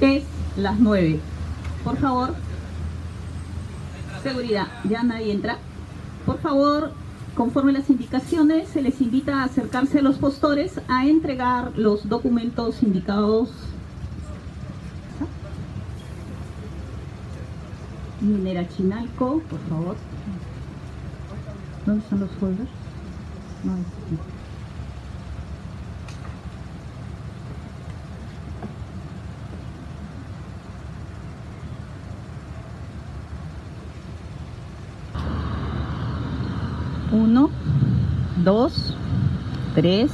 es las 9. Por favor, seguridad, ya nadie entra. Por favor, conforme las indicaciones, se les invita a acercarse a los postores a entregar los documentos indicados. Minera Chinalco, por favor. ¿Dónde están los folders? No, aquí. Uno, dos, tres,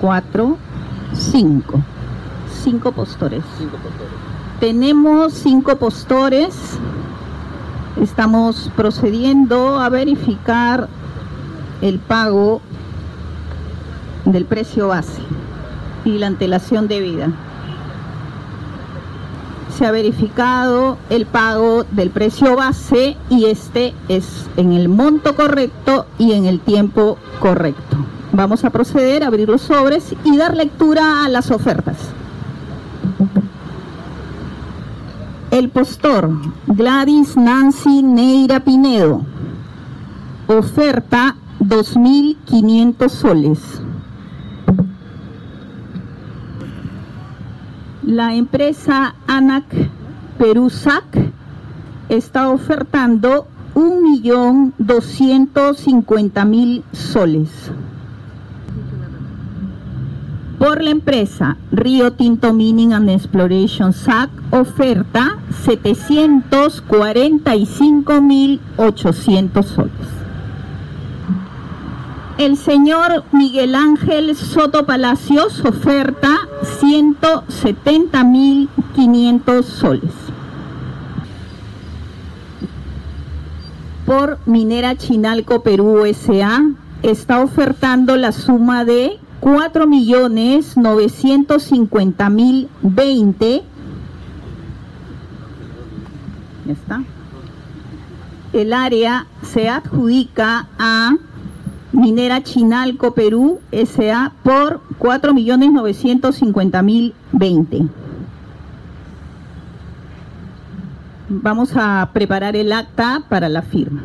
cuatro, cinco. Cinco postores. Tenemos cinco postores. Estamos procediendo a verificar el pago del precio base y la antelación debida. Se ha verificado el pago del precio base y este es en el monto correcto y en el tiempo correcto. Vamos a proceder a abrir los sobres y dar lectura a las ofertas. El postor Gladys Nancy Neira Pinedo. Oferta 2.500 soles. La empresa ANAC Perusac está ofertando 1.250.000 soles. Por la empresa Río Tinto Mining and Exploration SAC oferta 745.800 soles. El señor Miguel Ángel Soto Palacios oferta 170.500 soles. Por Minera Chinalco Perú S.A. está ofertando la suma de 4.950.020. Ya está. El área se adjudica a Minera Chinalco Perú S.A. por 4.950.020. Vamos a preparar el acta para la firma.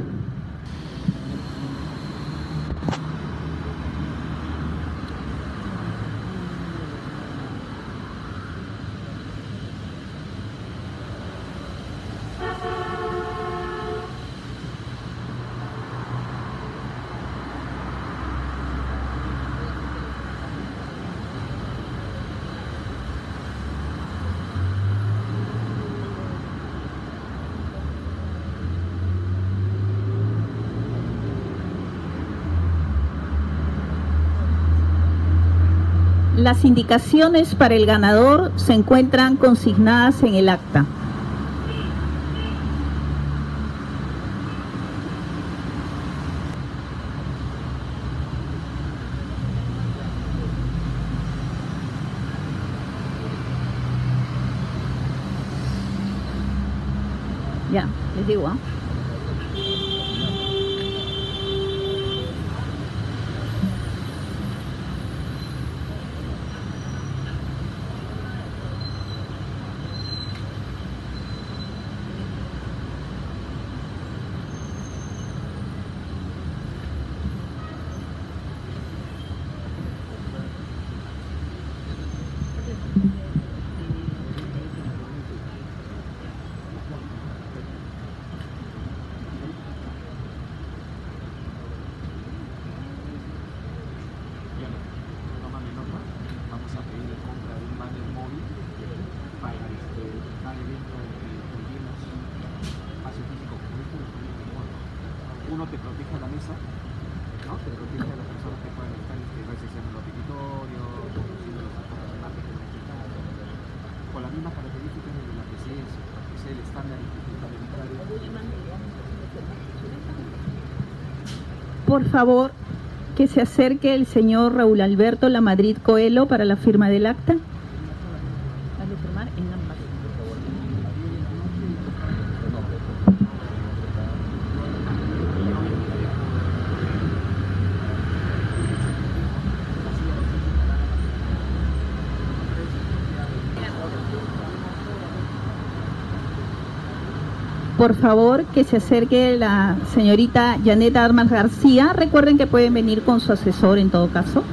Las indicaciones para el ganador se encuentran consignadas en el acta. Ya, les digo, ¿ah? Te protege a la mesa, ¿no? Te protege a las personas que pueden estar este, recepcionando los petitorios, conduciendo los actos relevantes que con las mismas características de la presidencia, que es el estándar institucionalitario. Por favor, que se acerque el señor Raúl Alberto La Madrid Coelho para la firma del acta. Por favor, que se acerque la señorita Janet Armas García. Recuerden que pueden venir con su asesor en todo caso.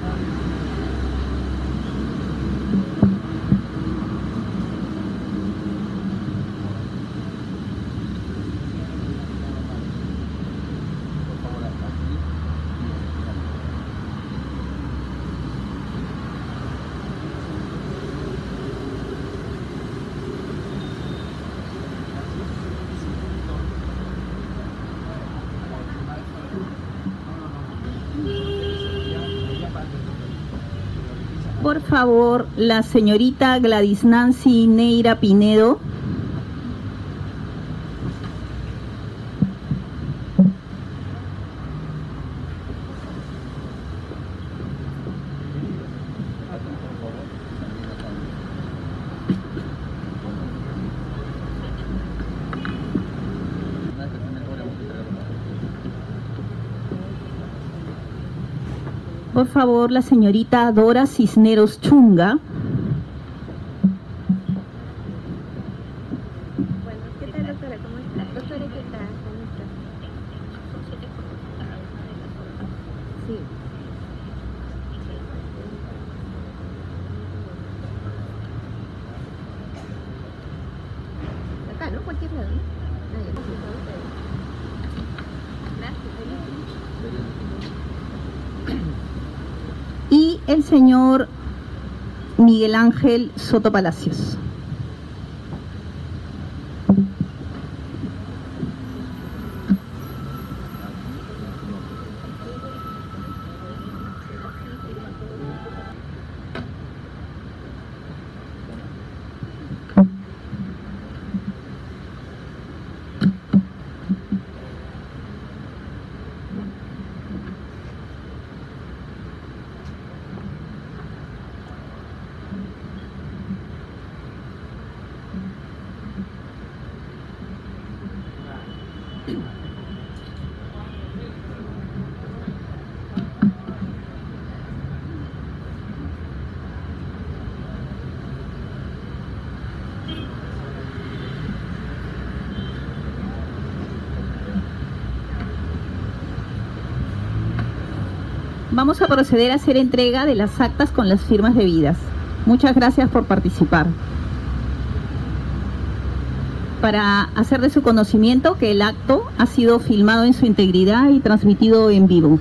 Favor, la señorita Gladys Nancy Neira Pinedo. Por favor, la señorita Dora Cisneros Chunga. El señor Miguel Ángel Soto Palacios. Vamos a proceder a hacer entrega de las actas con las firmas debidas. Muchas gracias por participar. Para hacer de su conocimiento que el acto ha sido filmado en su integridad y transmitido en vivo.